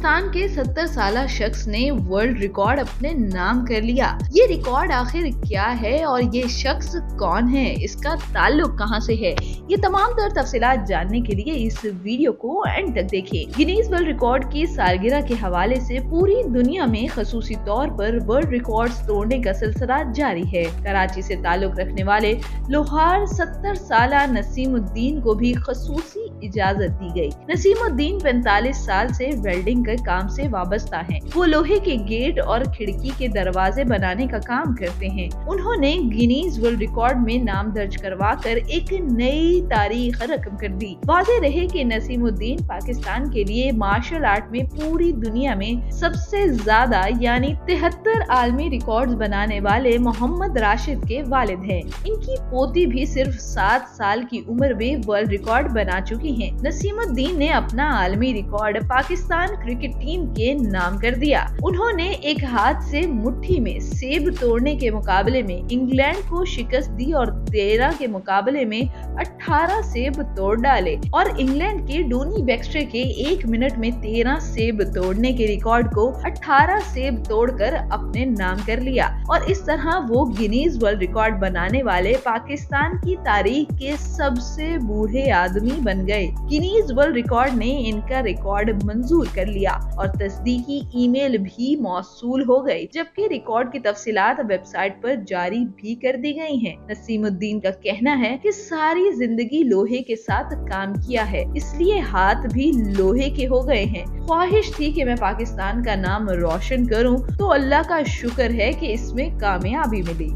पाकिस्तान के 70 साल शख्स ने वर्ल्ड रिकॉर्ड अपने नाम कर लिया। ये रिकॉर्ड आखिर क्या है और ये शख्स कौन है? इसका ताल्लुक कहाँ से है? ये तमाम तर तफसीलात जानने के लिए इस वीडियो को एंड तक देखें। गिनीज वर्ल्ड रिकॉर्ड की सालगिरह के हवाले से पूरी दुनिया में खसूसी तौर पर वर्ल्ड रिकॉर्ड तोड़ने का सिलसिला जारी है। कराची से ताल्लुक रखने वाले लोहार सत्तर साल नसीमुद्दीन को भी खसूसी इजाज़त दी गई। नसीमुद्दीन पैंतालीस साल से वेल्डिंग के काम से वाबस्ता हैं। वो लोहे के गेट और खिड़की के दरवाजे बनाने का काम करते हैं उन्होंने गिनीज वर्ल्ड रिकॉर्ड में नाम दर्ज करवा कर एक नई तारीख रकम कर दी वाजे रहे की नसीमुद्दीन पाकिस्तान के लिए मार्शल आर्ट में पूरी दुनिया में सबसे ज़्यादा यानी तिहत्तर आलमी रिकॉर्ड बनाने वाले मोहम्मद राशिद के वालिद हैं। इनकी पोती भी सिर्फ़ सात साल की उम्र में वर्ल्ड रिकॉर्ड बना चुकी है नसीमुद्दीन ने अपना आलमी record Pakistan Pakistan cricket team के नाम कर दिया। उन्होंने एक हाथ से मुट्ठी में सेब तोड़ने के मुकाबले में इंग्लैंड को शिकस्त दी और तेरह के मुकाबले में 18 सेब तोड़ डाले और इंग्लैंड के डोनी बैक्स्टर के एक मिनट में तेरह सेब तोड़ने के रिकॉर्ड को 18 सेब तोड़कर अपने नाम कर लिया और इस तरह वो गिनीज वर्ल्ड रिकॉर्ड बनाने वाले पाकिस्तान की तारीख के सबसे बूढ़े आदमी बन गए। गिनीज वर्ल्ड रिकॉर्ड ने इनका रिकॉर्ड मंजूर कर लिया। और तस्दीकी ईमेल भी मौसूल हो गई, जबकि रिकॉर्ड की तफसीलात वेबसाइट पर जारी भी कर दी गई हैं। नसीमुद्दीन का कहना है कि सारी ज़िंदगी लोहे के साथ काम किया है, इसलिए हाथ भी लोहे के हो गए हैं ख्वाहिश थी कि मैं पाकिस्तान का नाम रोशन करूँ तो अल्लाह का शुक्र है कि इसमें कामयाबी मिली